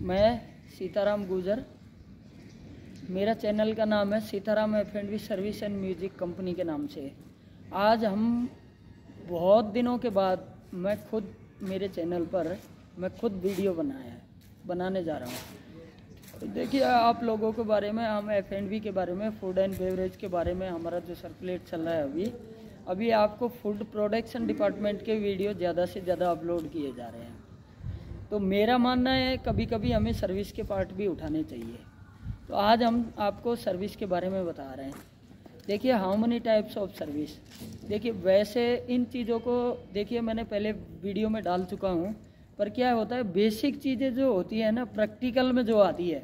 मैं सीताराम गुजर। मेरा चैनल का नाम है Sitaram F and V service and music company के नाम से। आज हम बहुत दिनों के बाद मैं खुद मेरे चैनल पर मैं खुद वीडियो बनाया है बनाने जा रहा हूँ। तो देखिए, आप लोगों के बारे में, हम एफ़ एंड वी के बारे में फ़ूड एंड बेवरेज के बारे में, हमारा जो सर्कुलेट चल रहा है अभी अभी आपको फ़ूड प्रोडक्शन डिपार्टमेंट के वीडियो ज़्यादा से ज़्यादा अपलोड किए जा रहे हैं। तो मेरा मानना है कभी कभी हमें सर्विस के पार्ट भी उठाने चाहिए। तो आज हम आपको सर्विस के बारे में बता रहे हैं। देखिए how many types of service देखिए, वैसे इन चीज़ों को, देखिए, मैंने पहले वीडियो में डाल चुका हूँ, पर क्या होता है बेसिक चीज़ें जो होती है ना प्रैक्टिकल में जो आती है,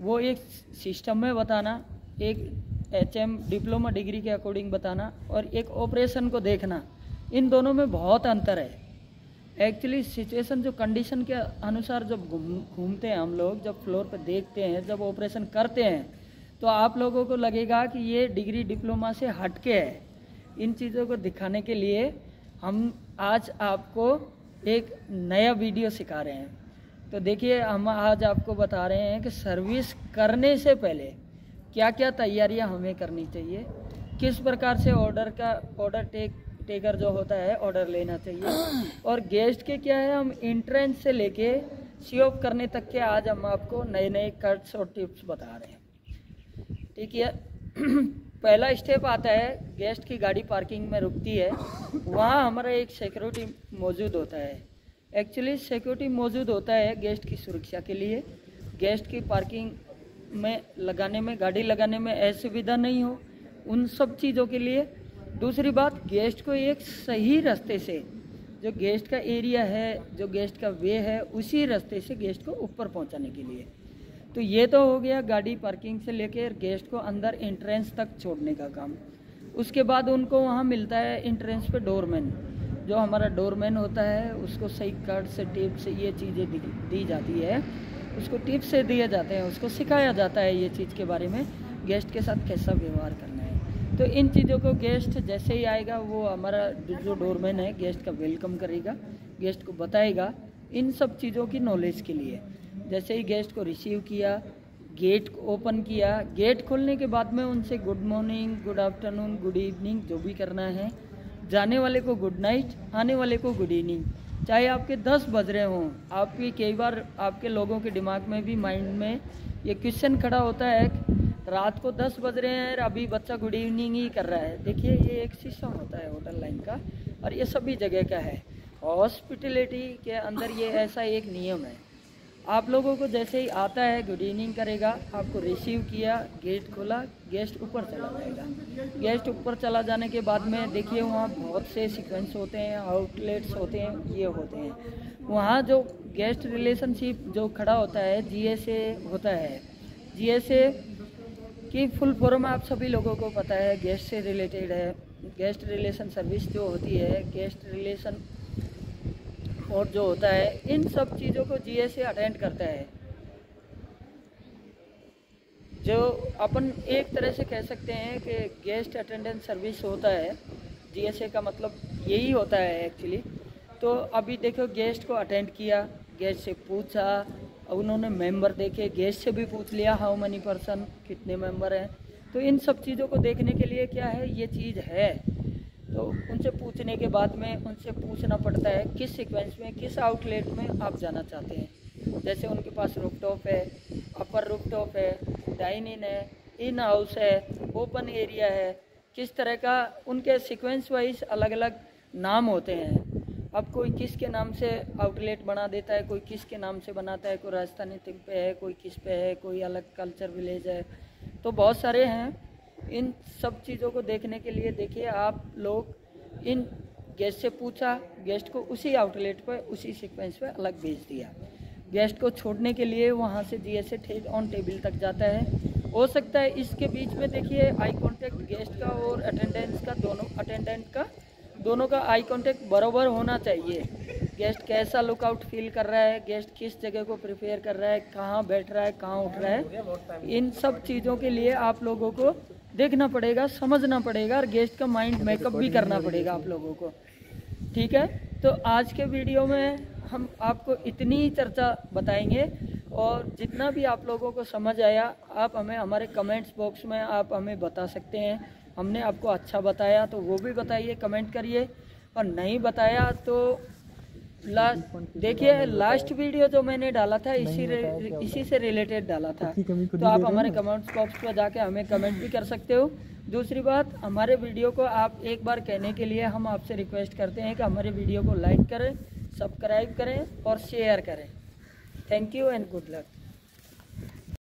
वो एक सिस्टम में बताना, एक एच एम डिप्लोमा डिग्री के अकॉर्डिंग बताना और एक ऑपरेशन को देखना, इन दोनों में बहुत अंतर है। एक्चुअली सिचुएशन जो कंडीशन के अनुसार जब घूमते हैं हम लोग, जब फ्लोर पर देखते हैं, जब ऑपरेशन करते हैं तो आप लोगों को लगेगा कि ये डिग्री डिप्लोमा से हटके है। इन चीज़ों को दिखाने के लिए हम आज आपको एक नया वीडियो सिखा रहे हैं। तो देखिए, हम आज आपको बता रहे हैं कि सर्विस करने से पहले क्या क्या तैयारियाँ हमें करनी चाहिए, किस प्रकार से ऑर्डर का ऑर्डर टेक टेकर जो होता है ऑर्डर लेना चाहिए। और गेस्ट के क्या है, हम इंट्रेंस से लेके सी ऑफ़ करने तक के आज हम आपको नए नए कट्स और टिप्स बता रहे हैं। ठीक है? पहला स्टेप आता है गेस्ट की गाड़ी पार्किंग में रुकती है। वहाँ हमारा एक सिक्योरिटी मौजूद होता है। एक्चुअली सिक्योरिटी मौजूद होता है गेस्ट की सुरक्षा के लिए। गेस्ट की पार्किंग में लगाने में, गाड़ी लगाने में असुविधा नहीं हो। उन सब चीज़ों के लिए दूसरी बात गेस्ट को एक सही रास्ते से जो गेस्ट का एरिया है जो गेस्ट का वे है उसी रास्ते से गेस्ट को ऊपर पहुँचाने के लिए। तो ये तो हो गया गाड़ी पार्किंग से लेकर गेस्ट को अंदर एंट्रेंस तक छोड़ने का काम। उसके बाद उनको वहाँ मिलता है एंट्रेंस पे डोरमैन जो हमारा डोरमैन होता है उसको सही कार्ड से टिप से ये चीज़ें दी, दी जाती है। उसको टिप से दिए जाते हैं उसको सिखाया जाता है ये चीज़ के बारे में गेस्ट के साथ कैसा व्यवहार करना तो इन चीज़ों को गेस्ट जैसे ही आएगा, वो हमारा जो डोरमैन है, गेस्ट का वेलकम करेगा, गेस्ट को बताएगा इन सब चीज़ों की नॉलेज के लिए। जैसे ही गेस्ट को रिसीव किया, गेट ओपन किया, गेट खोलने के बाद में उनसे good morning, good afternoon, good evening, जो भी करना है, जाने वाले को गुड नाइट, आने वाले को गुड इवनिंग। चाहे आपके दस बज रहे हों, आपकी कई बार आपके लोगों के दिमाग में भी, माइंड में ये क्वेश्चन खड़ा होता है रात को दस बज रहे हैं अभी बच्चा गुड इवनिंग ही कर रहा है। देखिए, ये एक सिस्टम होता है होटल लाइन का और ये सभी जगह का है। हॉस्पिटलिटी के अंदर ये ऐसा एक नियम है। आप लोगों को जैसे ही आता है, गुड इवनिंग करेगा, आपको रिसीव किया, गेट खोला, गेस्ट ऊपर चला जाएगा। गेस्ट ऊपर चला जाने के बाद में देखिए, वहाँ बहुत से सीक्वेंस होते हैं आउटलेट्स होते हैं, ये होते हैं। वहाँ जो गेस्ट रिलेशनशिप जो खड़ा होता है जीएसए होता है। जीएसए की फुल फॉर्म आप सभी लोगों को पता है गेस्ट से रिलेटेड है। गेस्ट रिलेशन सर्विस जो होती है गेस्ट रिलेशन और जो होता है, इन सब चीज़ों को जीएसए अटेंड करता है। जो अपन एक तरह से कह सकते हैं कि गेस्ट अटेंडेंस सर्विस होता है। जीएसए का मतलब यही होता है एक्चुअली तो अभी देखो गेस्ट को अटेंड किया गेस्ट से पूछा उन्होंने मेंबर देखे गेस्ट से भी पूछ लिया हाउ मनी पर्सन कितने मेंबर हैं? तो इन सब चीज़ों को देखने के लिए क्या है, ये चीज़ है। तो उनसे पूछने के बाद में उनसे पूछना पड़ता है, किस सीक्वेंस में, किस आउटलेट में आप जाना चाहते हैं? जैसे उनके पास रूपटॉप है अपर रूपटॉप है डाइन इन है इन हाउस है ओपन एरिया है, किस तरह का उनके सीक्वेंस वाइज अलग अलग नाम होते हैं। अब कोई किस के नाम से आउटलेट बना देता है, कोई किस के नाम से बनाता है, कोई राजस्थानी थिंग पे है, कोई किस पे है, कोई अलग कल्चर विलेज है। तो बहुत सारे हैं। इन सब चीज़ों को देखने के लिए देखिए आप लोग, इन गेस्ट से पूछा गेस्ट को उसी आउटलेट पर उसी सीक्वेंस पर अलग भेज दिया। गेस्ट को छोड़ने के लिए वहाँ से जी एस ऑन टेबल तक जाता है। हो सकता है इसके बीच में देखिए आई कांटेक्ट गेस्ट का और अटेंडेंस का, दोनों अटेंडेंट का दोनों का आई कांटेक्ट बराबर होना चाहिए। गेस्ट कैसा लुकआउट फील कर रहा है? गेस्ट किस जगह को प्रिपेयर कर रहा है? कहाँ बैठ रहा है? कहाँ उठ रहा है? इन सब चीज़ों के लिए आप लोगों को देखना पड़ेगा, समझना पड़ेगा और गेस्ट का माइंड मेकअप भी करना पड़ेगा आप लोगों को। ठीक है? तो आज के वीडियो में हम आपको इतनी चर्चा बताएँगे और जितना भी आप लोगों को समझ आया, आप हमें, हमारे कमेंट्स बॉक्स में आप हमें बता सकते हैं। हमने आपको अच्छा बताया तो वो भी बताइए कमेंट करिए। और नहीं बताया तो लास्ट देखिए लास्ट वीडियो जो मैंने डाला था इसी रे, इसी से रिलेटेड डाला था। तो आप हमारे कमेंट्स बॉक्स पर जाके हमें कमेंट भी कर सकते हो। दूसरी बात हमारे वीडियो को आप एक बार कहने के लिए हम आपसे रिक्वेस्ट करते हैं कि हमारे वीडियो को लाइक करें सब्सक्राइब करें और शेयर करें। Thank you and good luck